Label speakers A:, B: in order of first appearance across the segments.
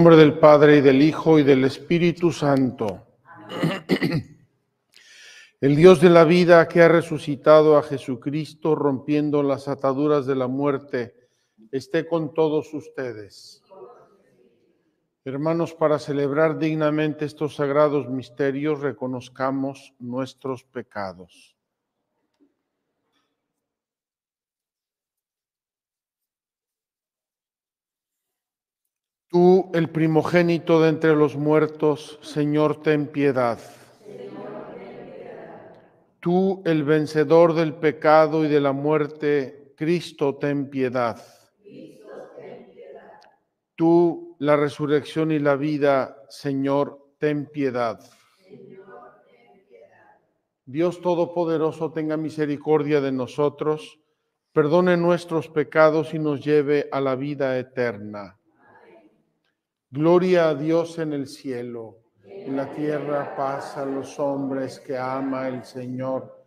A: nombre del Padre y del Hijo y del Espíritu Santo. El Dios de la vida que ha resucitado a Jesucristo rompiendo las ataduras de la muerte, esté con todos ustedes. Hermanos, para celebrar dignamente estos sagrados misterios, reconozcamos nuestros pecados. Tú, el primogénito de entre los muertos, Señor, ten piedad. Tú, el vencedor del pecado y de la muerte, Cristo, ten piedad. Tú, la resurrección y la vida, Señor, ten piedad. Dios Todopoderoso tenga misericordia de nosotros, perdone nuestros pecados y nos lleve a la vida eterna. Gloria a Dios en el cielo, en la tierra paz a los hombres que ama el Señor.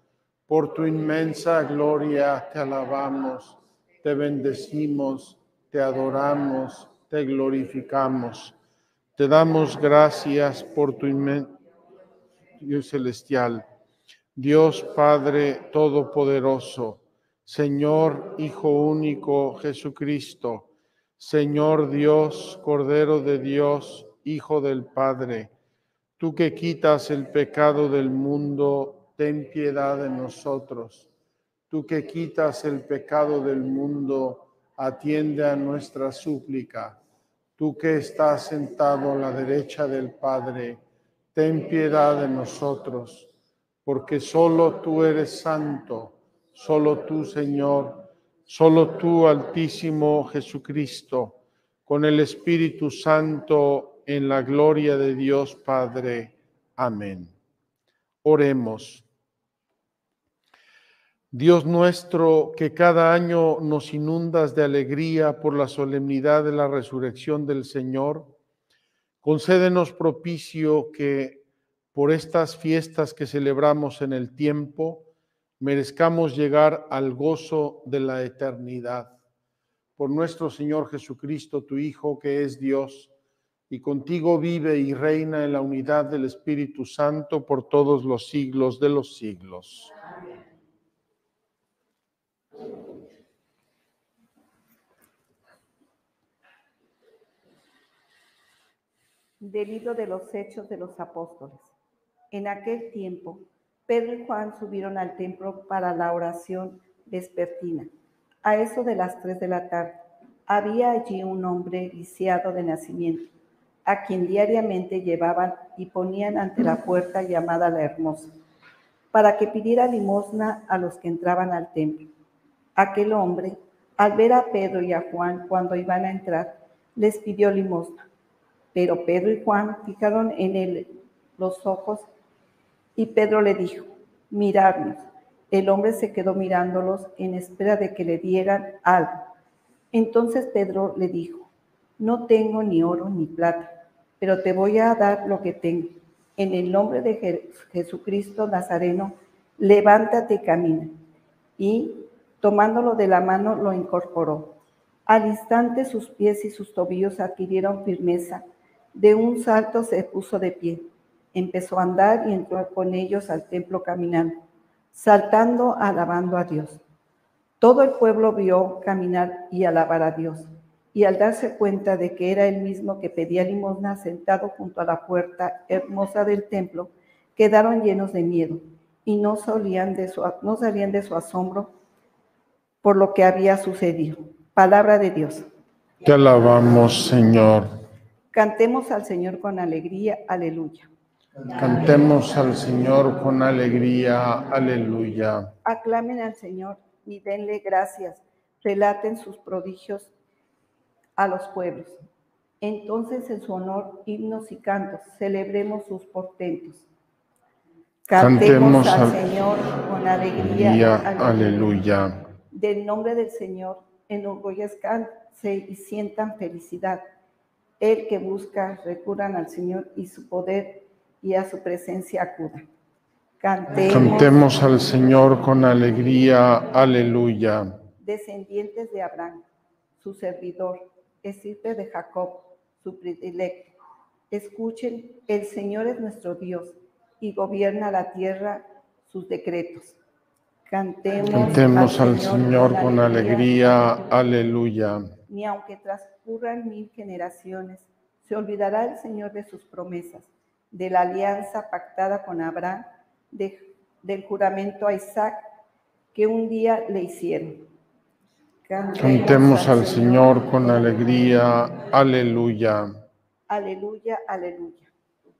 A: Por tu inmensa gloria te alabamos, te bendecimos, te adoramos, te glorificamos. Te damos gracias por tu inmenso Dios celestial. Dios Padre Todopoderoso, Señor Hijo único Jesucristo, Señor Dios, Cordero de Dios, Hijo del Padre, tú que quitas el pecado del mundo, ten piedad de nosotros. Tú que quitas el pecado del mundo, atiende a nuestra súplica. Tú que estás sentado a la derecha del Padre, ten piedad de nosotros, porque solo tú eres santo, solo tú, Señor, Solo tú, Altísimo Jesucristo, con el Espíritu Santo, en la gloria de Dios Padre. Amén. Oremos. Dios nuestro, que cada año nos inundas de alegría por la solemnidad de la resurrección del Señor, concédenos propicio que por estas fiestas que celebramos en el tiempo, merezcamos llegar al gozo de la eternidad. Por nuestro Señor Jesucristo, tu Hijo, que es Dios, y contigo vive y reina en la unidad del Espíritu Santo por todos los siglos de los siglos.
B: Libro de los Hechos de los Apóstoles. En aquel tiempo, Pedro y Juan subieron al templo para la oración vespertina. A eso de las tres de la tarde, había allí un hombre lisiado de nacimiento, a quien diariamente llevaban y ponían ante la puerta llamada la Hermosa, para que pidiera limosna a los que entraban al templo. Aquel hombre, al ver a Pedro y a Juan cuando iban a entrar, les pidió limosna. Pero Pedro y Juan fijaron en él los ojos y Pedro le dijo, mirarnos. El hombre se quedó mirándolos en espera de que le dieran algo. Entonces Pedro le dijo, no tengo ni oro ni plata, pero te voy a dar lo que tengo. En el nombre de Jesucristo Nazareno, levántate y camina. Y tomándolo de la mano, lo incorporó. Al instante sus pies y sus tobillos adquirieron firmeza. De un salto se puso de pie empezó a andar y entró con ellos al templo caminando, saltando, alabando a Dios. Todo el pueblo vio caminar y alabar a Dios. Y al darse cuenta de que era el mismo que pedía limosna sentado junto a la puerta hermosa del templo, quedaron llenos de miedo y no, salían de su, no salían de su asombro por lo que había sucedido. Palabra de Dios.
A: Te alabamos, Señor.
B: Cantemos al Señor con alegría. Aleluya.
A: Cantemos al Señor con alegría, aleluya.
B: Aclamen al Señor y denle gracias, relaten sus prodigios a los pueblos. Entonces en su honor, himnos y cantos, celebremos sus portentos. Cantemos, al, Señor con alegría, aleluya. Del nombre del Señor, enorgullezcanse y sientan felicidad. El que busca, recurran al Señor y su poder y a su presencia acuda. Cantemos,
A: Cantemos al Señor con alegría. Aleluya.
B: descendientes de Abraham, su servidor, estirpe de Jacob, su predilecto. Escuchen, el Señor es nuestro Dios y gobierna la tierra sus decretos. Cantemos,
A: Cantemos al Señor con alegría. Aleluya.
B: Ni aunque transcurran mil generaciones, se olvidará el Señor de sus promesas, de la alianza pactada con Abraham, de- del juramento a Isaac que un día le hicieron.
A: Cantemos al Señor con alegría. Aleluya.
B: Aleluya, aleluya.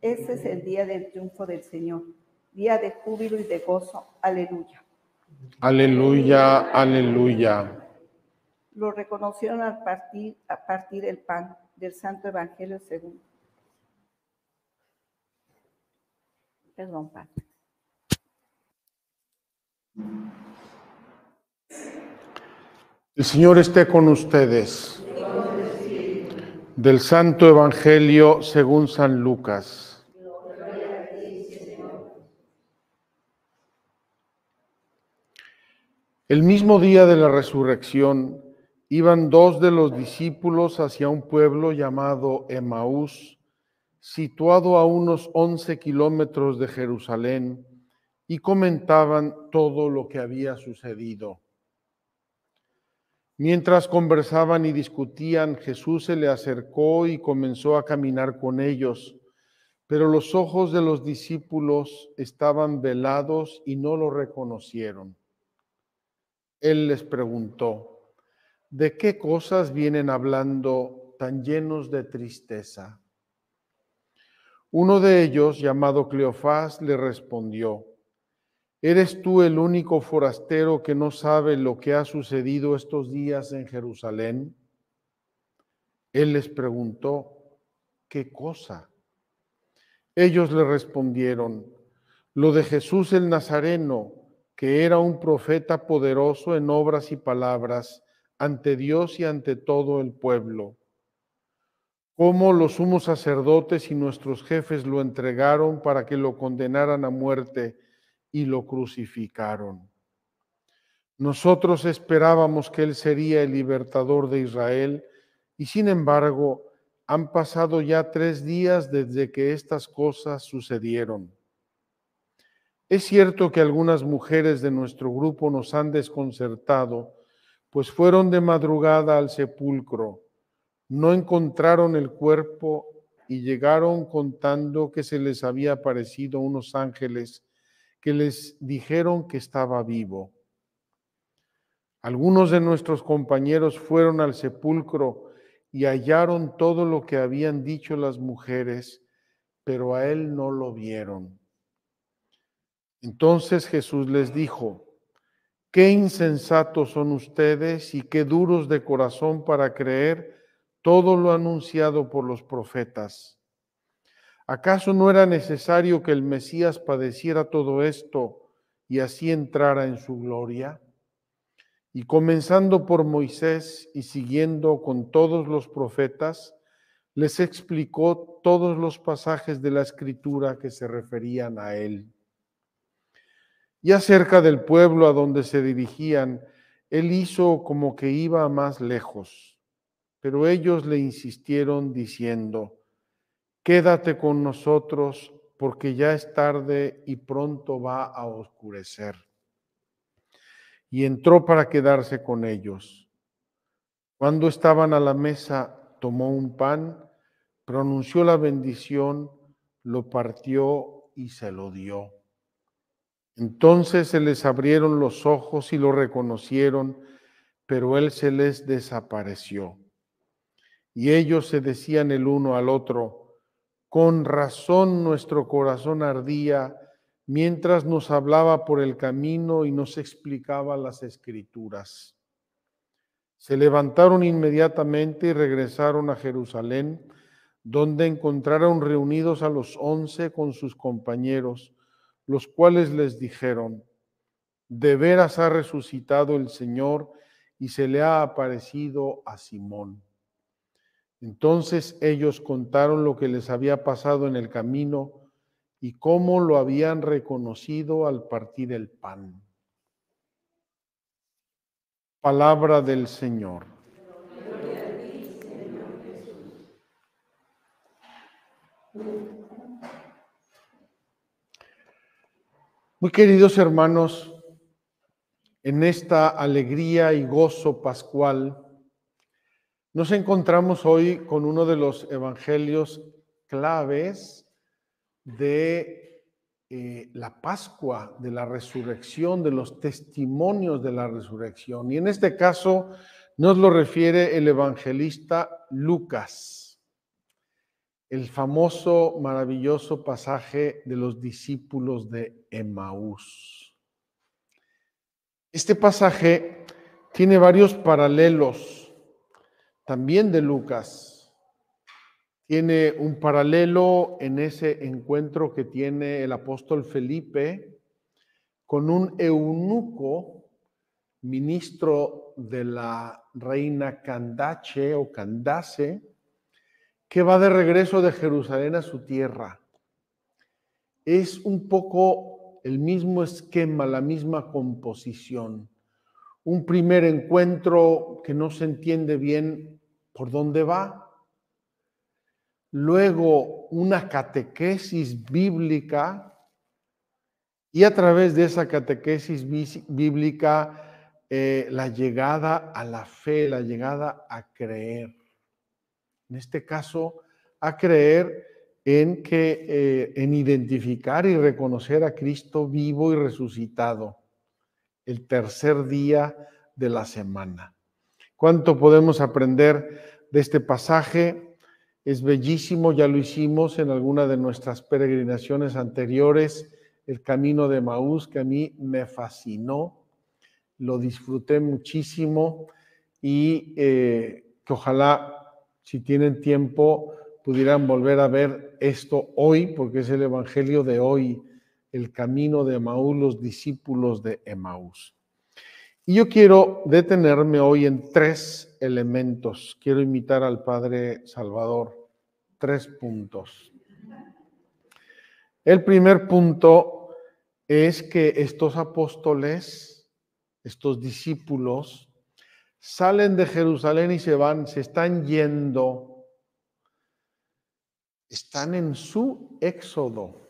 B: Ese es el día del triunfo del Señor, día de júbilo y de gozo. Aleluya.
A: Aleluya. Aleluya.
B: Lo reconocieron al partir, a partir el pan del Santo Evangelio según. Perdón, Padre.
A: El Señor esté con ustedes. Del Santo Evangelio según San Lucas. El mismo día de la resurrección iban dos de los discípulos hacia un pueblo llamado Emaús, situado a unos 11 kilómetros de Jerusalén, y comentaban todo lo que había sucedido. Mientras conversaban y discutían, Jesús se le acercó y comenzó a caminar con ellos, pero los ojos de los discípulos estaban velados y no lo reconocieron. Él les preguntó, ¿de qué cosas vienen hablando tan llenos de tristeza? Uno de ellos, llamado Cleofás, le respondió, ¿Eres tú el único forastero que no sabe lo que ha sucedido estos días en Jerusalén? Él les preguntó, ¿qué cosa? Ellos le respondieron, lo de Jesús el Nazareno, que era un profeta poderoso en obras y palabras ante Dios y ante todo el pueblo. Cómo los sumos sacerdotes y nuestros jefes lo entregaron para que lo condenaran a muerte y lo crucificaron. Nosotros esperábamos que Él sería el libertador de Israel y sin embargo han pasado ya tres días desde que estas cosas sucedieron. Es cierto que algunas mujeres de nuestro grupo nos han desconcertado, pues fueron de madrugada al sepulcro, no encontraron el cuerpo y llegaron contando que se les había aparecido unos ángeles que les dijeron que estaba vivo. Algunos de nuestros compañeros fueron al sepulcro y hallaron todo lo que habían dicho las mujeres, pero a él no lo vieron. Entonces Jesús les dijo, qué insensatos son ustedes y qué duros de corazón para creer todo lo anunciado por los profetas. ¿Acaso no era necesario que el Mesías padeciera todo esto y así entrara en su gloria? Y comenzando por Moisés y siguiendo con todos los profetas, les explicó todos los pasajes de la escritura que se referían a él. Y acerca del pueblo a donde se dirigían, él hizo como que iba más lejos, pero ellos le insistieron diciendo, quédate con nosotros porque ya es tarde y pronto va a oscurecer. Y entró para quedarse con ellos. Cuando estaban a la mesa, tomó un pan, pronunció la bendición, lo partió y se lo dio. Entonces se les abrieron los ojos y lo reconocieron, pero él se les desapareció. Y ellos se decían el uno al otro, con razón nuestro corazón ardía mientras nos hablaba por el camino y nos explicaba las escrituras. Se levantaron inmediatamente y regresaron a Jerusalén, donde encontraron reunidos a los once con sus compañeros, los cuales les dijeron, de veras ha resucitado el Señor y se le ha aparecido a Simón. Entonces ellos contaron lo que les había pasado en el camino y cómo lo habían reconocido al partir el pan. Palabra del Señor. Muy queridos hermanos, en esta alegría y gozo pascual, nos encontramos hoy con uno de los evangelios claves de eh, la Pascua, de la resurrección, de los testimonios de la resurrección. Y en este caso nos lo refiere el evangelista Lucas, el famoso, maravilloso pasaje de los discípulos de Emaús. Este pasaje tiene varios paralelos también de Lucas. Tiene un paralelo en ese encuentro que tiene el apóstol Felipe con un eunuco, ministro de la reina Candache o Candace, que va de regreso de Jerusalén a su tierra. Es un poco el mismo esquema, la misma composición un primer encuentro que no se entiende bien por dónde va. Luego una catequesis bíblica y a través de esa catequesis bíblica eh, la llegada a la fe, la llegada a creer. En este caso, a creer en que eh, en identificar y reconocer a Cristo vivo y resucitado el tercer día de la semana. ¿Cuánto podemos aprender de este pasaje? Es bellísimo, ya lo hicimos en alguna de nuestras peregrinaciones anteriores, el camino de Maús, que a mí me fascinó, lo disfruté muchísimo y eh, que ojalá, si tienen tiempo, pudieran volver a ver esto hoy, porque es el Evangelio de hoy el camino de Emaús, los discípulos de Emaús. Y yo quiero detenerme hoy en tres elementos. Quiero imitar al Padre Salvador. Tres puntos. El primer punto es que estos apóstoles, estos discípulos, salen de Jerusalén y se van, se están yendo, están en su éxodo.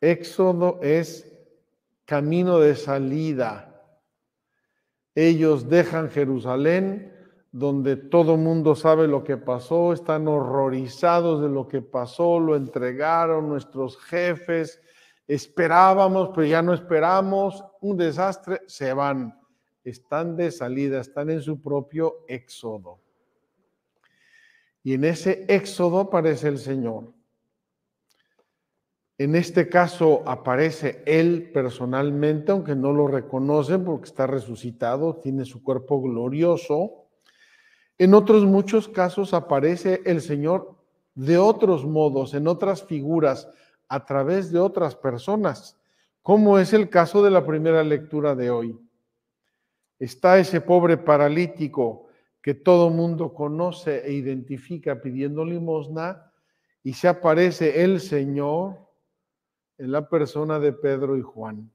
A: Éxodo es camino de salida. Ellos dejan Jerusalén, donde todo mundo sabe lo que pasó, están horrorizados de lo que pasó, lo entregaron nuestros jefes, esperábamos, pero ya no esperamos, un desastre, se van, están de salida, están en su propio éxodo. Y en ese éxodo aparece el Señor. En este caso aparece él personalmente, aunque no lo reconocen porque está resucitado, tiene su cuerpo glorioso. En otros muchos casos aparece el Señor de otros modos, en otras figuras, a través de otras personas, como es el caso de la primera lectura de hoy. Está ese pobre paralítico que todo mundo conoce e identifica pidiendo limosna y se aparece el Señor en la persona de Pedro y Juan.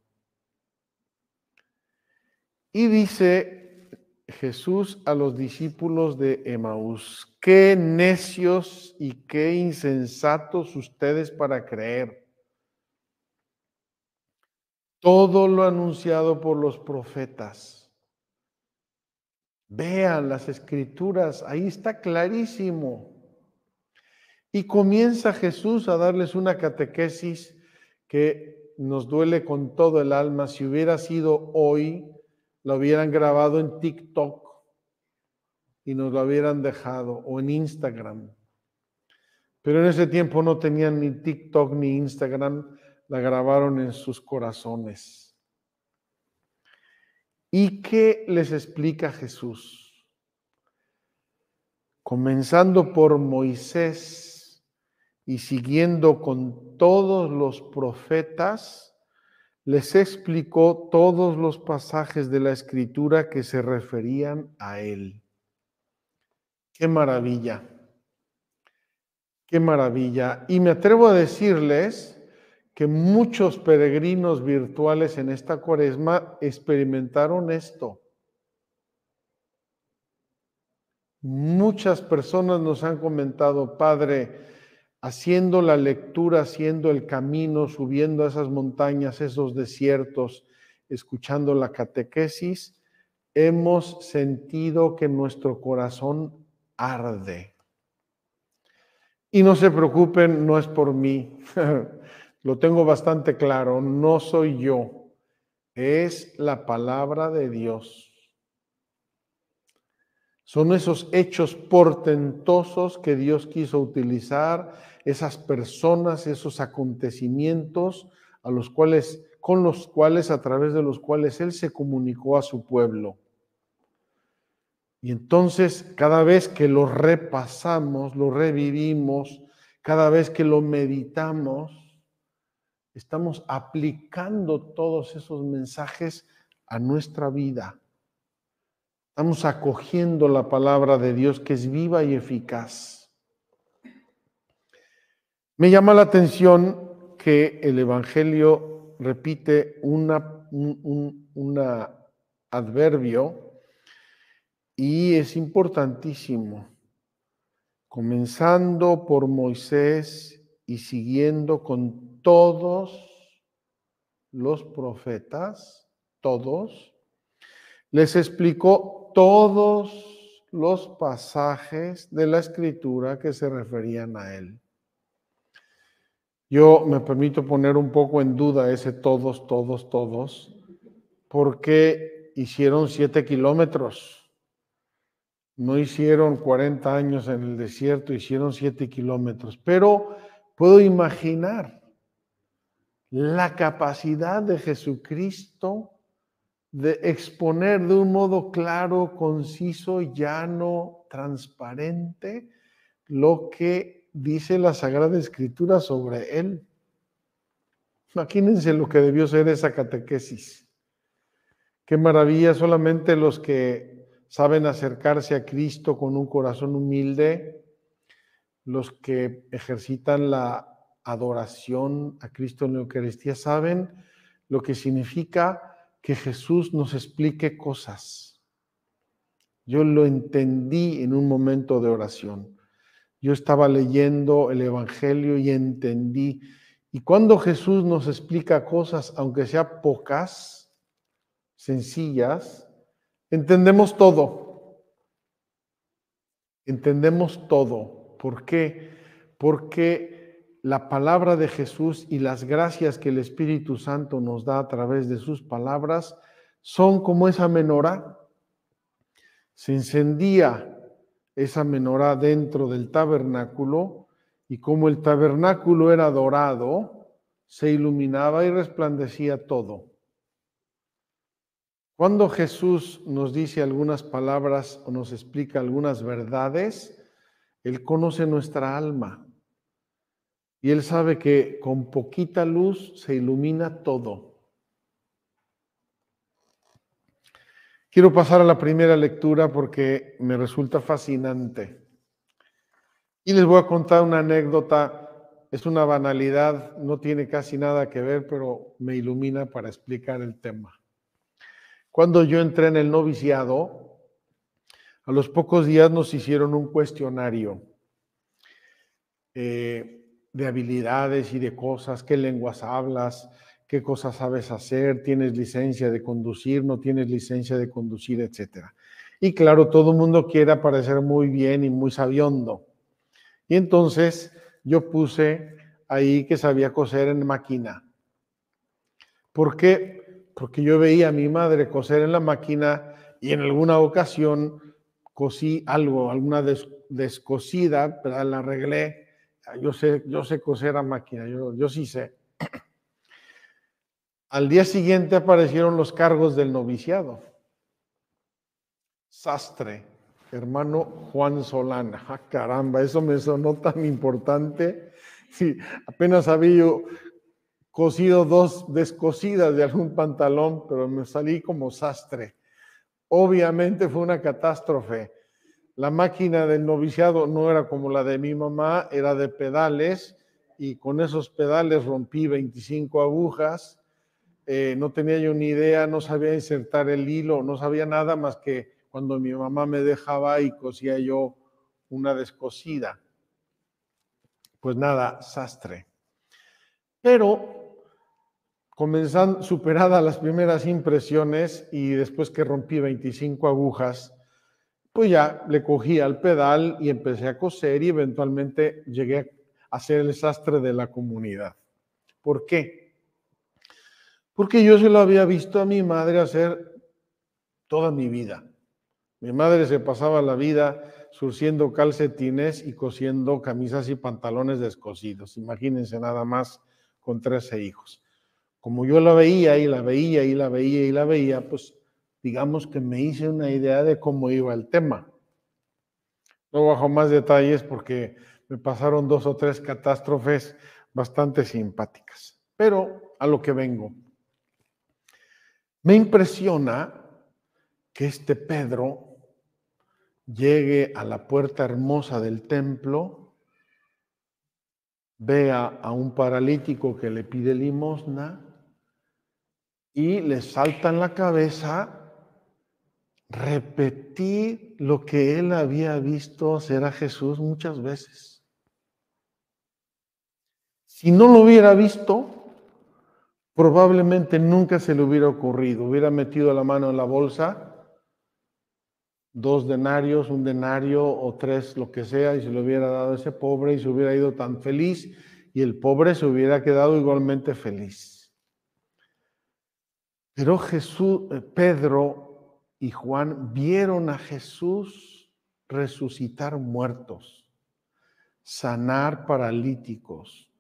A: Y dice Jesús a los discípulos de Emaús, qué necios y qué insensatos ustedes para creer. Todo lo anunciado por los profetas. Vean las escrituras, ahí está clarísimo. Y comienza Jesús a darles una catequesis que nos duele con todo el alma. Si hubiera sido hoy, lo hubieran grabado en TikTok y nos lo hubieran dejado, o en Instagram. Pero en ese tiempo no tenían ni TikTok ni Instagram, la grabaron en sus corazones. ¿Y qué les explica Jesús? Comenzando por Moisés, y siguiendo con todos los profetas, les explicó todos los pasajes de la escritura que se referían a él. Qué maravilla. Qué maravilla. Y me atrevo a decirles que muchos peregrinos virtuales en esta cuaresma experimentaron esto. Muchas personas nos han comentado, Padre, haciendo la lectura, haciendo el camino, subiendo a esas montañas, esos desiertos, escuchando la catequesis, hemos sentido que nuestro corazón arde. Y no se preocupen, no es por mí, lo tengo bastante claro, no soy yo, es la palabra de Dios. Son esos hechos portentosos que Dios quiso utilizar, esas personas, esos acontecimientos a los cuales con los cuales a través de los cuales él se comunicó a su pueblo. Y entonces, cada vez que lo repasamos, lo revivimos, cada vez que lo meditamos, estamos aplicando todos esos mensajes a nuestra vida. Estamos acogiendo la palabra de Dios que es viva y eficaz. Me llama la atención que el Evangelio repite una, un una adverbio y es importantísimo, comenzando por Moisés y siguiendo con todos los profetas, todos, les explicó todos los pasajes de la escritura que se referían a él. Yo me permito poner un poco en duda ese todos, todos, todos, porque hicieron siete kilómetros no hicieron 40 años en el desierto, hicieron 7 kilómetros. Pero puedo imaginar la capacidad de Jesucristo de exponer de un modo claro, conciso, llano, transparente, lo que dice la Sagrada Escritura sobre él. Imagínense lo que debió ser esa catequesis. Qué maravilla, solamente los que saben acercarse a Cristo con un corazón humilde, los que ejercitan la adoración a Cristo en la Eucaristía, saben lo que significa que Jesús nos explique cosas. Yo lo entendí en un momento de oración. Yo estaba leyendo el Evangelio y entendí. Y cuando Jesús nos explica cosas, aunque sean pocas, sencillas, Entendemos todo. Entendemos todo. ¿Por qué? Porque la palabra de Jesús y las gracias que el Espíritu Santo nos da a través de sus palabras son como esa menorá. Se encendía esa menorá dentro del tabernáculo y como el tabernáculo era dorado, se iluminaba y resplandecía todo. Cuando Jesús nos dice algunas palabras o nos explica algunas verdades, Él conoce nuestra alma y Él sabe que con poquita luz se ilumina todo. Quiero pasar a la primera lectura porque me resulta fascinante. Y les voy a contar una anécdota, es una banalidad, no tiene casi nada que ver, pero me ilumina para explicar el tema. Cuando yo entré en el noviciado, a los pocos días nos hicieron un cuestionario eh, de habilidades y de cosas, qué lenguas hablas, qué cosas sabes hacer, tienes licencia de conducir, no tienes licencia de conducir, etc. Y claro, todo el mundo quiere parecer muy bien y muy sabiondo. Y entonces yo puse ahí que sabía coser en máquina. ¿Por qué? porque yo veía a mi madre coser en la máquina y en alguna ocasión cosí algo, alguna descosida, pero la arreglé. Yo sé, yo sé coser a máquina, yo, yo sí sé. Al día siguiente aparecieron los cargos del noviciado. Sastre, hermano Juan Solana. Ah, caramba, eso me sonó tan importante. Sí, apenas había yo cosido dos descosidas de algún pantalón, pero me salí como sastre. Obviamente fue una catástrofe, la máquina del noviciado no era como la de mi mamá, era de pedales y con esos pedales rompí 25 agujas. Eh, no tenía yo ni idea, no sabía insertar el hilo, no sabía nada más que cuando mi mamá me dejaba y cosía yo una descosida. Pues nada, sastre. Pero comenzando, superadas las primeras impresiones y después que rompí 25 agujas, pues ya le cogí al pedal y empecé a coser y eventualmente llegué a ser el sastre de la comunidad. ¿Por qué? Porque yo se lo había visto a mi madre hacer toda mi vida. Mi madre se pasaba la vida surciendo calcetines y cosiendo camisas y pantalones descosidos. Imagínense nada más con 13 hijos. Como yo la veía y la veía y la veía y la veía, pues digamos que me hice una idea de cómo iba el tema. No bajo más detalles porque me pasaron dos o tres catástrofes bastante simpáticas. Pero a lo que vengo. Me impresiona que este Pedro llegue a la puerta hermosa del templo, vea a un paralítico que le pide limosna y le salta en la cabeza repetir lo que él había visto hacer a Jesús muchas veces. Si no lo hubiera visto, probablemente nunca se le hubiera ocurrido. Hubiera metido la mano en la bolsa, dos denarios, un denario o tres, lo que sea, y se lo hubiera dado a ese pobre y se hubiera ido tan feliz y el pobre se hubiera quedado igualmente feliz. Pero Jesús, eh, Pedro y Juan vieron a Jesús resucitar muertos, sanar paralíticos,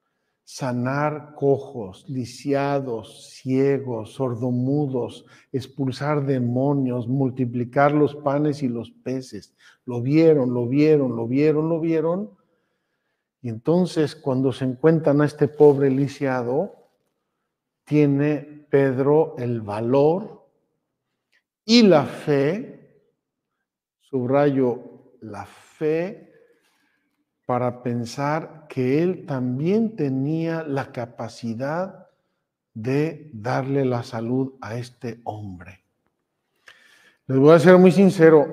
A: sanar cojos, lisiados, ciegos, sordomudos, expulsar demonios, multiplicar los panes y los peces. Lo vieron, lo vieron, lo vieron, lo vieron. Y entonces cuando se encuentran a este pobre lisiado, tiene Pedro el valor y la fe, subrayo la fe, para pensar que él también tenía la capacidad de darle la salud a este hombre. Les voy a ser muy sincero,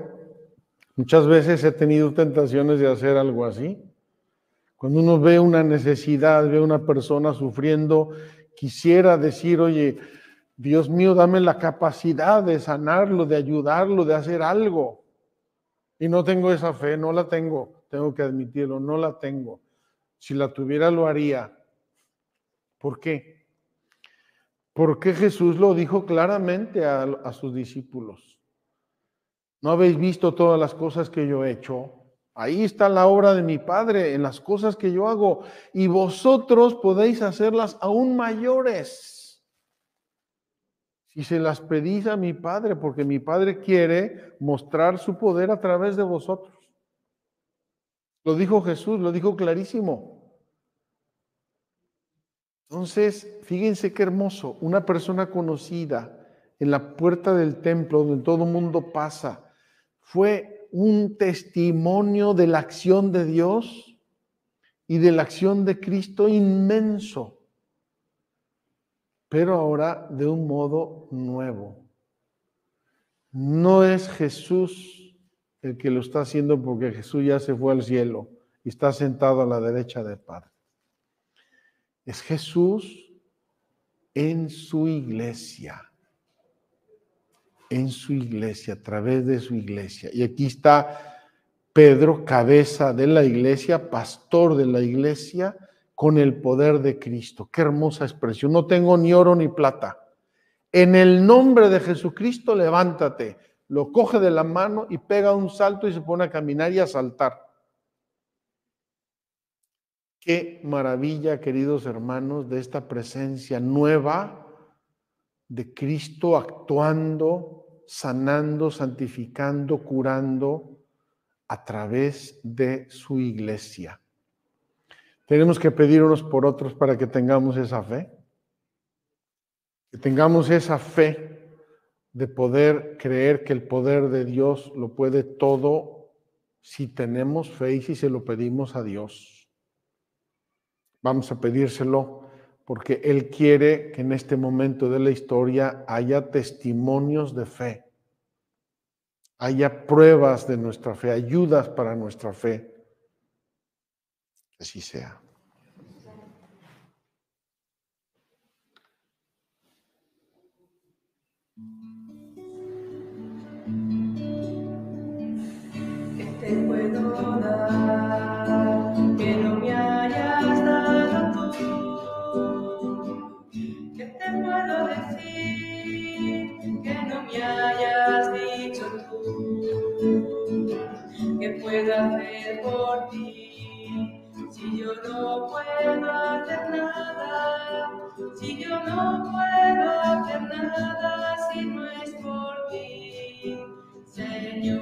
A: muchas veces he tenido tentaciones de hacer algo así. Cuando uno ve una necesidad, ve una persona sufriendo, quisiera decir, oye, Dios mío, dame la capacidad de sanarlo, de ayudarlo, de hacer algo. Y no tengo esa fe, no la tengo, tengo que admitirlo, no la tengo. Si la tuviera, lo haría. ¿Por qué? Porque Jesús lo dijo claramente a, sus discípulos. ¿No habéis visto todas las cosas que yo he hecho? Ahí está la obra de mi Padre, en las cosas que yo hago, y vosotros podéis hacerlas aún mayores y se las pedís a mi Padre, porque mi Padre quiere mostrar su poder a través de vosotros. Lo dijo Jesús, lo dijo clarísimo. Entonces, fíjense qué hermoso, una persona conocida en la puerta del templo donde todo el mundo pasa, fue un testimonio de la acción de Dios y de la acción de Cristo inmenso pero ahora de un modo nuevo. No es Jesús el que lo está haciendo porque Jesús ya se fue al cielo y está sentado a la derecha del Padre. Es Jesús en su iglesia, en su iglesia, a través de su iglesia. Y aquí está Pedro, cabeza de la iglesia, pastor de la iglesia, con el poder de Cristo. Qué hermosa expresión. No tengo ni oro ni plata. En el nombre de Jesucristo, levántate. Lo coge de la mano y pega un salto y se pone a caminar y a saltar. Qué maravilla, queridos hermanos, de esta presencia nueva de Cristo actuando, sanando, santificando, curando a través de su iglesia. Tenemos que pedir unos por otros para que tengamos esa fe. Que tengamos esa fe de poder creer que el poder de Dios lo puede todo si tenemos fe y si se lo pedimos a Dios. Vamos a pedírselo porque Él quiere que en este momento de la historia haya testimonios de fe, haya pruebas de nuestra fe, ayudas para nuestra fe. Así sea.
C: te puedo dar que no me hayas dado tú? ¿Qué te puedo decir que no me hayas dicho tú? ¿Qué puedo hacer por ti si yo no puedo hacer nada? Si yo no puedo hacer nada si no es por ti, Señor.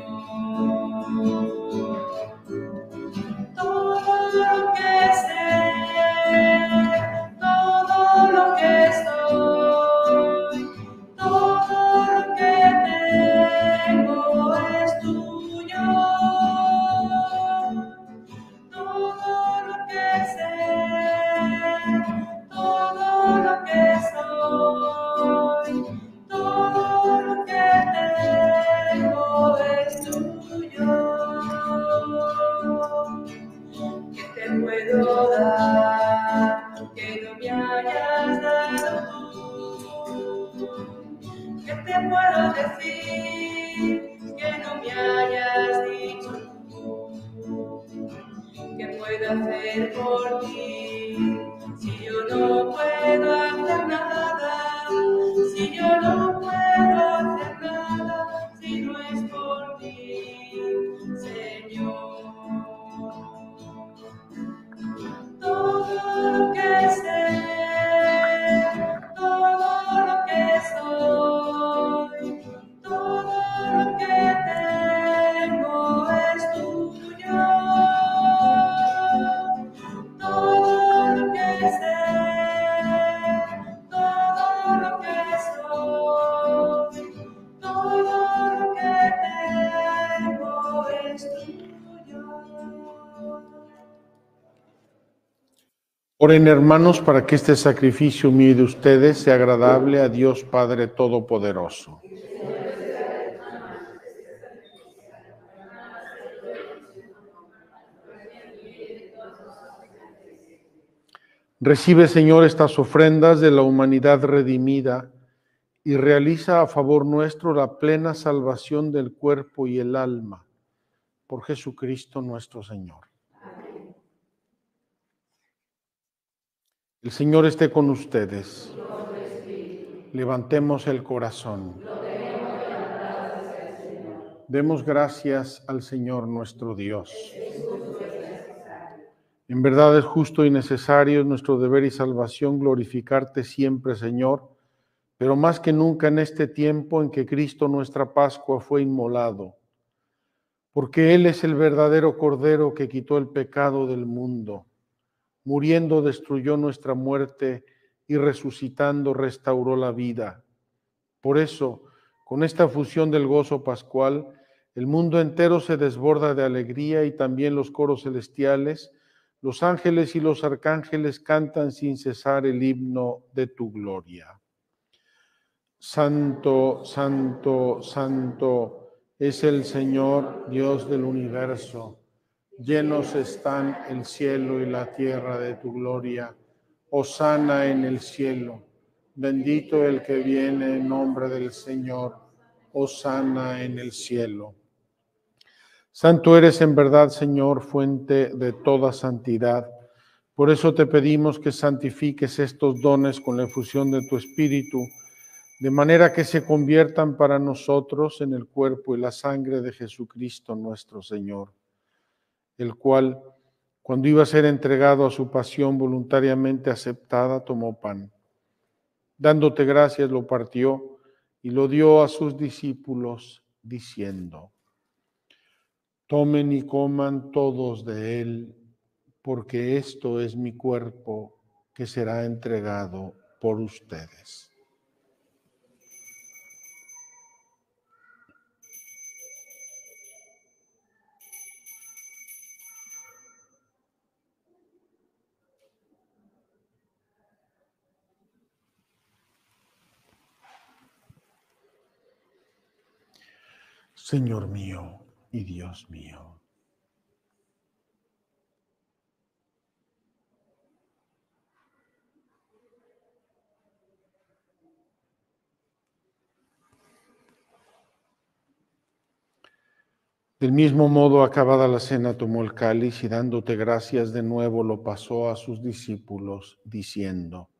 C: Que no me hayas dado tú? ¿Qué te puedo decir que no me hayas dicho tú? ¿Qué puedo hacer por ti si yo no puedo
A: Oren hermanos para que este sacrificio mío de ustedes sea agradable a Dios Padre Todopoderoso. Recibe, Señor, estas ofrendas de la humanidad redimida y realiza a favor nuestro la plena salvación del cuerpo y el alma. Por Jesucristo nuestro Señor. El Señor esté con ustedes. Levantemos el corazón. Demos gracias al Señor nuestro Dios. En verdad es justo y necesario es nuestro deber y salvación glorificarte siempre, Señor, pero más que nunca en este tiempo en que Cristo nuestra Pascua fue inmolado, porque Él es el verdadero Cordero que quitó el pecado del mundo. Muriendo destruyó nuestra muerte y resucitando restauró la vida. Por eso, con esta fusión del gozo pascual, el mundo entero se desborda de alegría y también los coros celestiales, los ángeles y los arcángeles cantan sin cesar el himno de tu gloria. Santo, santo, santo es el Señor Dios del universo. Llenos están el cielo y la tierra de tu gloria. Hosana en el cielo. Bendito el que viene en nombre del Señor. Hosana en el cielo. Santo eres en verdad, Señor, fuente de toda santidad. Por eso te pedimos que santifiques estos dones con la efusión de tu Espíritu, de manera que se conviertan para nosotros en el cuerpo y la sangre de Jesucristo nuestro Señor, el cual, cuando iba a ser entregado a su pasión voluntariamente aceptada, tomó pan. Dándote gracias, lo partió y lo dio a sus discípulos, diciendo, Tomen y coman todos de él, porque esto es mi cuerpo que será entregado por ustedes. Señor mío y Dios mío. Del mismo modo, acabada la cena, tomó el cáliz y dándote gracias de nuevo lo pasó a sus discípulos, diciendo,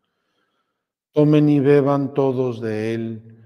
A: Tomen y beban todos de él,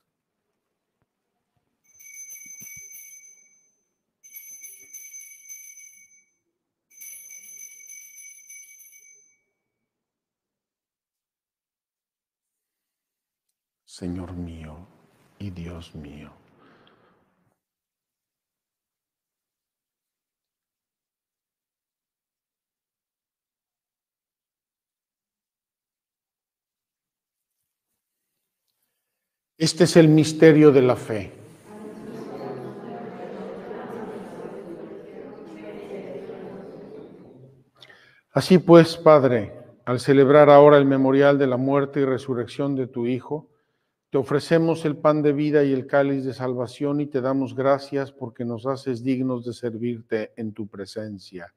A: Señor mío y Dios mío. Este es el misterio de la fe. Así pues, Padre, al celebrar ahora el memorial de la muerte y resurrección de tu Hijo, te ofrecemos el pan de vida y el cáliz de salvación y te damos gracias porque nos haces dignos de servirte en tu presencia.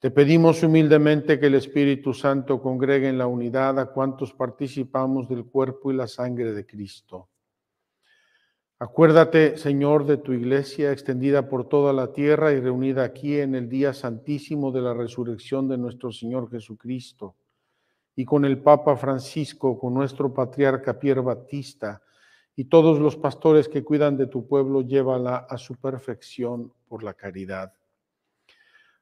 A: Te pedimos humildemente que el Espíritu Santo congregue en la unidad a cuantos participamos del cuerpo y la sangre de Cristo. Acuérdate, Señor, de tu iglesia extendida por toda la tierra y reunida aquí en el día santísimo de la resurrección de nuestro Señor Jesucristo y con el Papa Francisco, con nuestro patriarca Pier Batista y todos los pastores que cuidan de tu pueblo, llévala a su perfección por la caridad.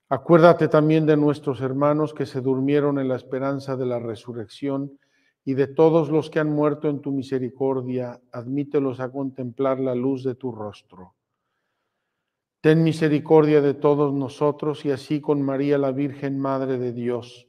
A: Acuérdate también de nuestros hermanos que se durmieron en la esperanza de la resurrección y de todos los que han muerto en tu misericordia, admítelos a contemplar la luz de tu rostro. Ten misericordia de todos nosotros y así con María la Virgen, Madre de Dios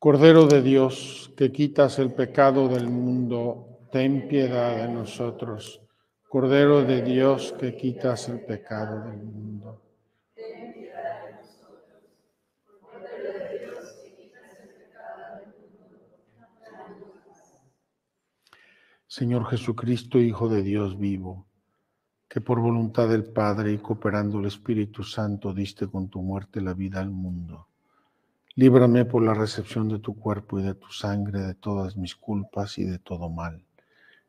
A: Cordero de Dios, que quitas el pecado del mundo, ten piedad de nosotros. Cordero de Dios, que quitas el pecado del mundo. Señor Jesucristo, Hijo de Dios vivo, que por voluntad del Padre y cooperando el Espíritu Santo diste con tu muerte la vida al mundo. Líbrame por la recepción de tu cuerpo y de tu sangre de todas mis culpas y de todo mal.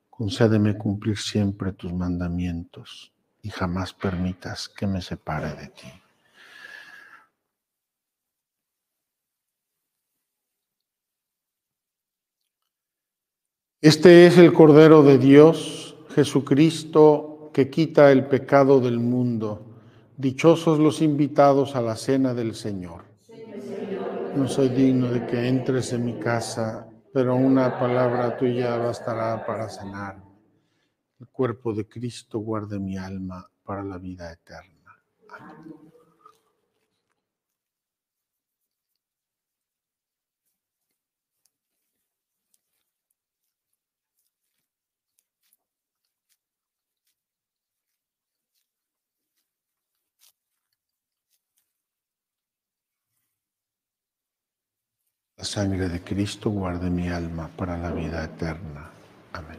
A: Concédeme cumplir siempre tus mandamientos y jamás permitas que me separe de ti. Este es el Cordero de Dios, Jesucristo, que quita el pecado del mundo. Dichosos los invitados a la cena del Señor. No soy digno de que entres en mi casa, pero una palabra tuya bastará para sanar. El cuerpo de Cristo guarde mi alma para la vida eterna. Amén. La sangre de Cristo guarde mi alma para la vida eterna. Amén.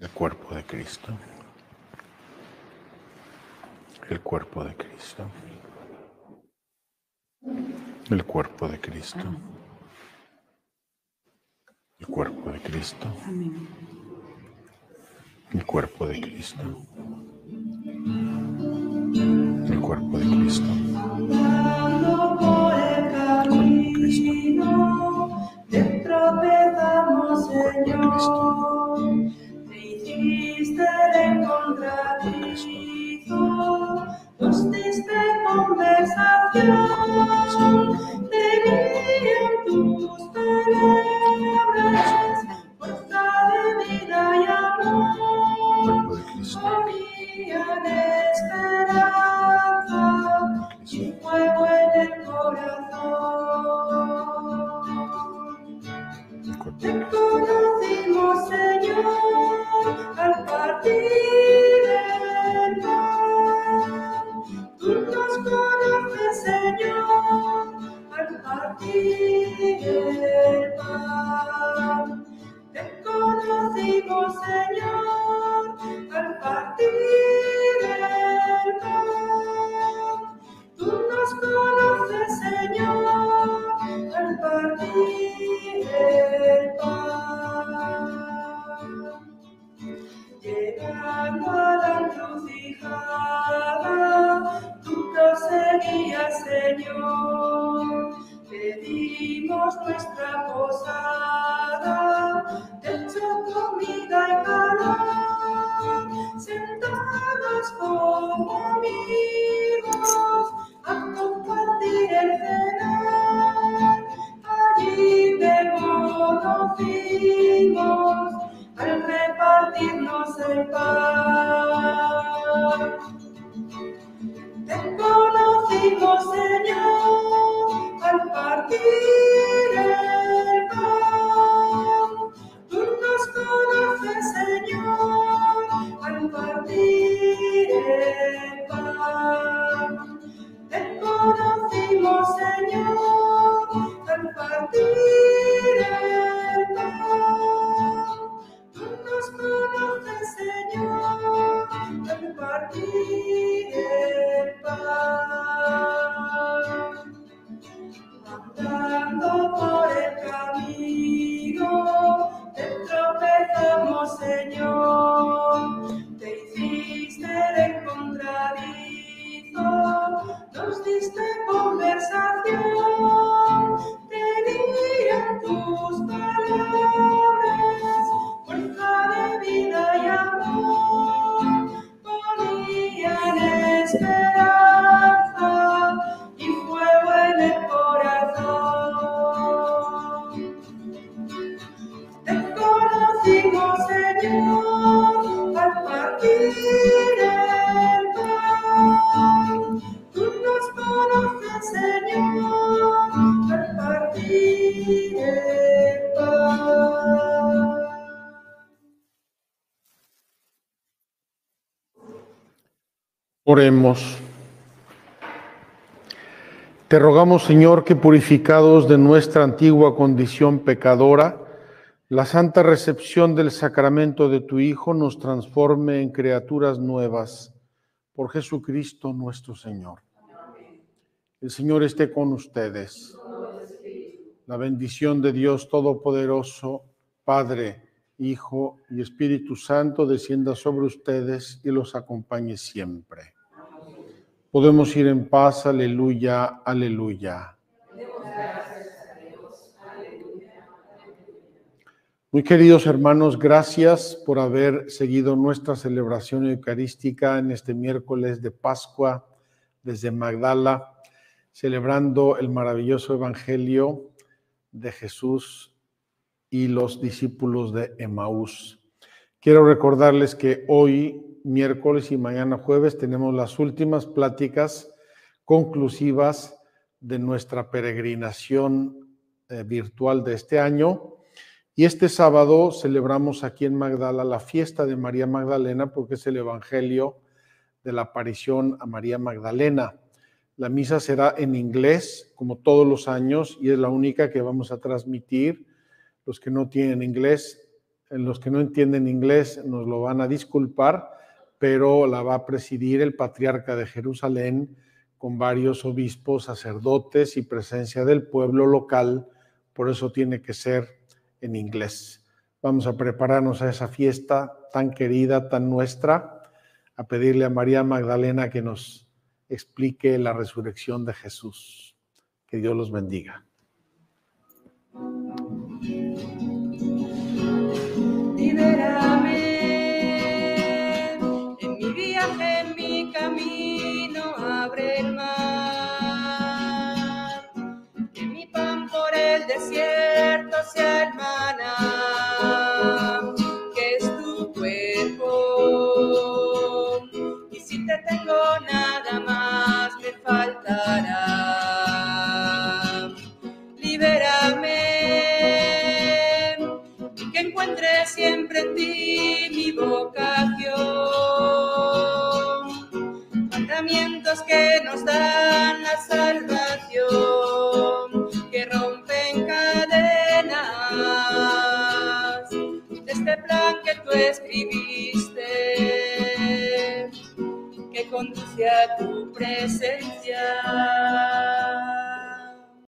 A: El cuerpo de Cristo. El cuerpo de Cristo. El cuerpo de Cristo. El cuerpo de Cristo. El cuerpo de Cristo. El cuerpo de Cristo.
C: Por el camino, te tropezamos, Señor. Te hiciste encontradizo, nos diste conversación. Tenían Te conocimos, Señor, Te
A: rogamos, Señor, que purificados de nuestra antigua condición pecadora, la santa recepción del sacramento de tu Hijo nos transforme en criaturas nuevas. Por Jesucristo nuestro Señor. El Señor esté con ustedes. La bendición de Dios Todopoderoso, Padre, Hijo y Espíritu Santo, descienda sobre ustedes y los acompañe siempre. Podemos ir en paz, aleluya, aleluya. Muy queridos hermanos, gracias por haber seguido nuestra celebración eucarística en este miércoles de Pascua desde Magdala, celebrando el maravilloso Evangelio de Jesús y los discípulos de Emaús. Quiero recordarles que hoy, miércoles y mañana jueves, tenemos las últimas pláticas conclusivas de nuestra peregrinación eh, virtual de este año y este sábado celebramos aquí en Magdala la fiesta de María Magdalena porque es el Evangelio de la aparición a María Magdalena. La misa será en inglés, como todos los años, y es la única que vamos a transmitir. Los que no tienen inglés, los que no entienden inglés nos lo van a disculpar, pero la va a presidir el patriarca de Jerusalén con varios obispos, sacerdotes y presencia del pueblo local. Por eso tiene que ser en inglés. Vamos a prepararnos a esa fiesta tan querida, tan nuestra, a pedirle a María Magdalena que nos explique la resurrección de Jesús. Que Dios los bendiga.
C: Libérame en mi viaje, en mi camino, abre el mar. Que mi pan por el desierto sea el mi vocación. Mandamientos que nos dan la salvación, que rompen cadenas de este plan que tú escribiste, que conduce a tu presencia.